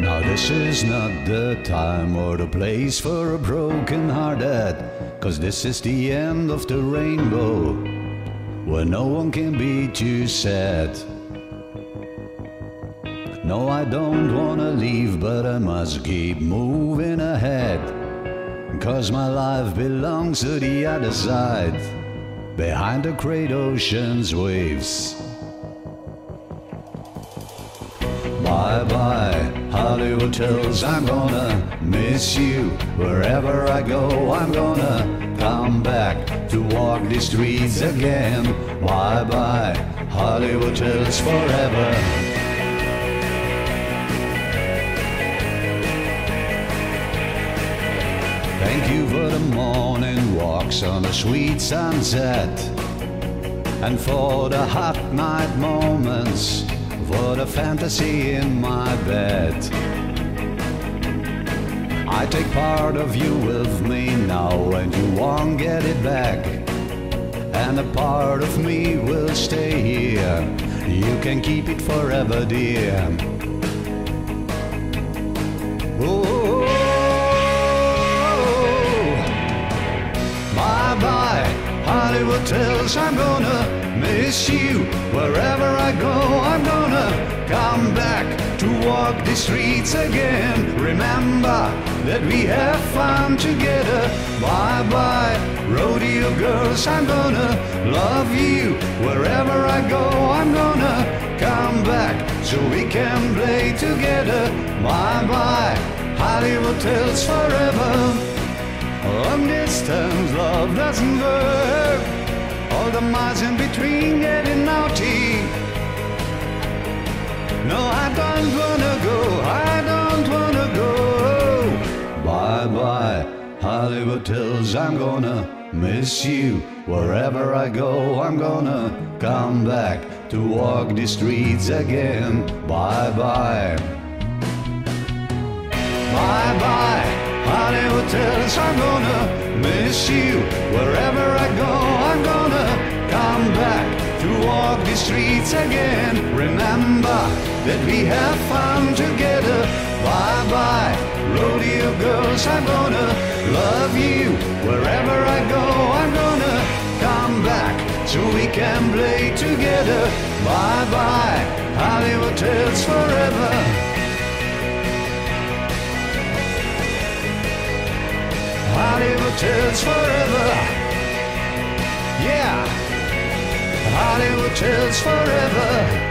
Now this is not the time or the place for a broken hearted Cause this is the end of the rainbow Where no one can be too sad No, I don't wanna leave, but I must keep moving ahead Cause my life belongs to the other side Behind the great ocean's waves. Bye bye, Hollywood Hills. I'm gonna miss you wherever I go. I'm gonna come back to walk the streets again. Bye bye, Hollywood Hills forever. Thank you for the morning walks on the sweet sunset and for the hot night moments for a fantasy in my bed. I take part of you with me now, and you won't get it back. And a part of me will stay here. You can keep it forever, dear. Hollywood Hills. I'm gonna miss you wherever I go. I'm gonna come back to walk the streets again. Remember that we have fun together. Bye bye, rodeo girls. I'm gonna love you wherever I go. I'm gonna come back so we can play together. Bye bye, Hollywood Hills forever. Long distance love doesn't work. All the miles in between getting naughty. No, I don't wanna go, I don't wanna go. Bye bye, Hollywood Hills, I'm gonna miss you. Wherever I go, I'm gonna come back to walk the streets again. Bye bye. Bye Hills, I'm gonna miss you. Wherever I go, I'm gonna come back to walk the streets again. Remember that we have fun together. Bye bye, rodeo girls, I'm gonna love you. Wherever I go, I'm gonna come back so we can play together. Bye bye, Hollywood tales forever. Hollywood Hills forever. Yeah, Hollywood Hills forever.